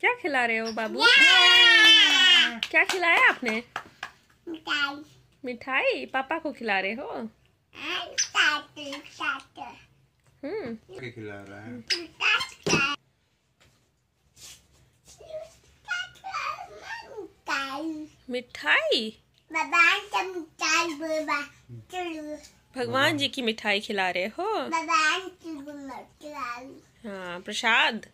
क्या खिला रहे हो बाबू? क्या खिलाया आपने? मिठाई। मिठाई? पापा को खिला रहे हो? टाटू हम्म। खिला रहा है? मिठाई। भगवान का मिठाई भगवान जी की मिठाई खिला रहे हो? भगवान की मिठाई हाँ प्रसाद।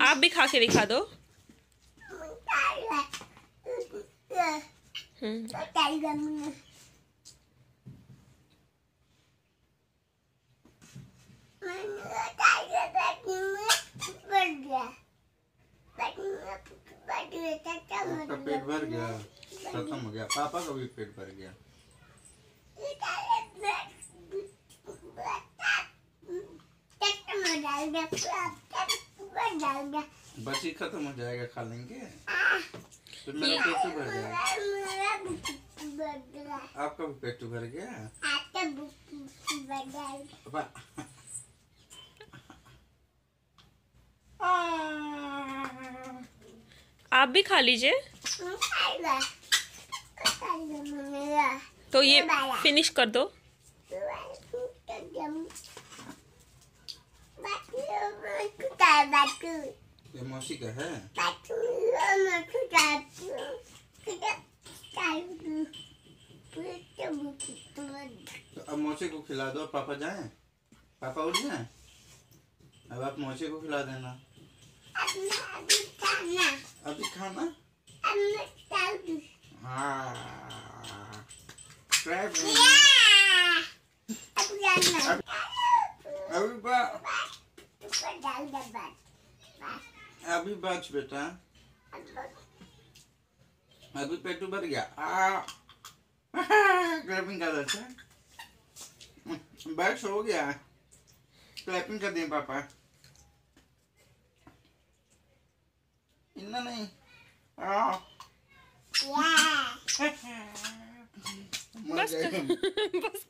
आप भी खा के दिखा दो। पेट भर गया, खत्म हो गया। पापा का भी पेट भर गया। बची खत्म हो जाएगा खा लेंगे। तो मेरा पेट तो भर गया। आपका भी पेट तो भर गया। आप भी खा लीजिए। तो ये फिनिश कर दो। ये मौसी का है तो अब मौसी को खिला दो पापा जाएँ? पापा उठ जाएँ? अब आप मौसी को खिला देना। अभी खाना? हाँ। ट्राई करो। अभी बा अभी बच बेटा। अभी पेट भर गया। क्लैपिंग कर अच्छा बैठ हो गया। क्लैपिंग कर दिए पापा। इतना नहीं। आ। मर बस गए। बस